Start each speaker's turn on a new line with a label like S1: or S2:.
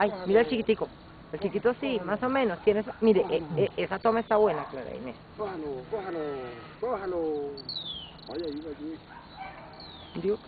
S1: Ay, mira el chiquitico. El chiquito sí, más o menos. Tiene esa- mire, eh, eh, esa toma está buena, Clara Inés.
S2: Cójalo, cójalo, cójalo. Vaya, iba allí.
S1: Digo,